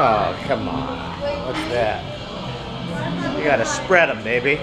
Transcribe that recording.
Oh, come on. What's that? You gotta spread them, baby.